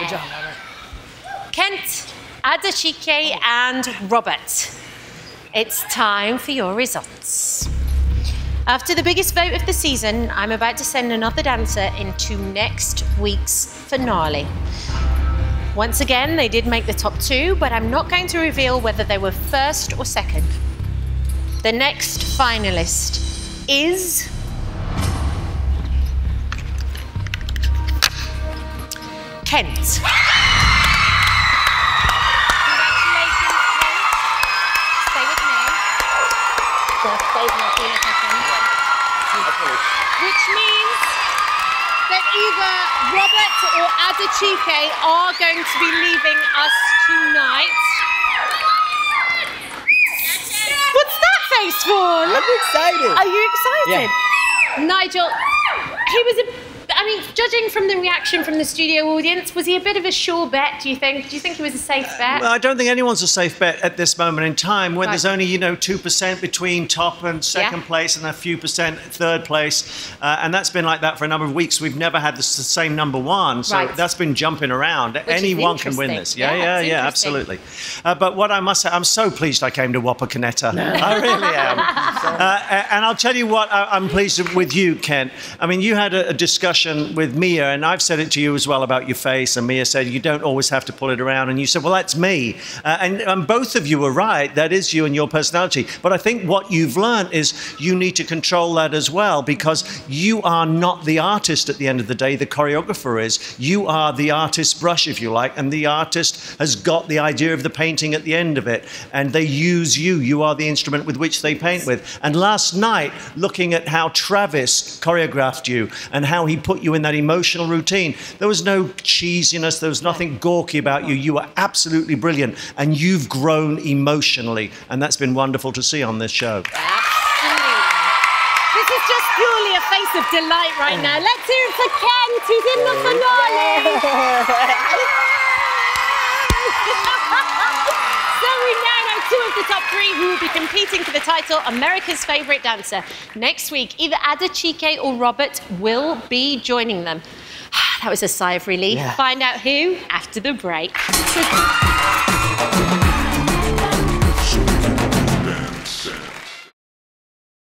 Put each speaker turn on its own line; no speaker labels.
Good job,
Kent, Adechike, and Robert. It's time for your results. After the biggest vote of the season, I'm about to send another dancer into next week's finale. Once again, they did make the top two, but I'm not going to reveal whether they were first or second. The next finalist is. Second. Which means that either Robert or Adechike are going to be leaving us tonight. What's that face for?
I'm excited.
Are you excited? Yeah. Nigel, he was a. I mean, judging from the reaction from the studio audience, was he a bit of a sure bet? Do you think? Do you think he was a safe bet?
Well, I don't think anyone's a safe bet at this moment in time when
Right.
there's only, you know, 2% between top and second
Yeah.
place and a few percent third place. Uh, and that's been like that for a number of weeks. We've never had the same number one. So
Right.
that's been jumping around.
is
Anyone can win this. Yeah,
Yeah,
yeah, yeah, absolutely. Uh, but what I must say, I'm so pleased I came to Wapakoneta. I really am. Uh, and I'll tell you what, I, I'm pleased with you, Kent. I mean, you had a, a discussion with Mia, and I've said it to you as well about your face. And Mia said, you don't always have to pull it around. And you said, well, that's me. Uh, and, and both of you were right. That is you and your personality. But I think what you've learned is you need to control that as well because you are not the artist at the end of the day. The choreographer is. You are the artist's brush, if you like. And the artist has got the idea of the painting at the end of it. And they use you. You are the instrument with which they paint with. And last night, looking at how Travis choreographed you and how he put you in that emotional routine, there was no cheesiness, there was nothing gawky about you. You were absolutely brilliant. And you've grown emotionally. And that's been wonderful to see on this show.
Absolutely. This is just purely a face of delight right mm. now. Let's hear it for Kent, who's in the finale. three who will be competing for the title America's Favourite Dancer. Next week, either Adechike or Robert will be joining them. That was a sigh of relief.
Yeah.
Find out who after the break.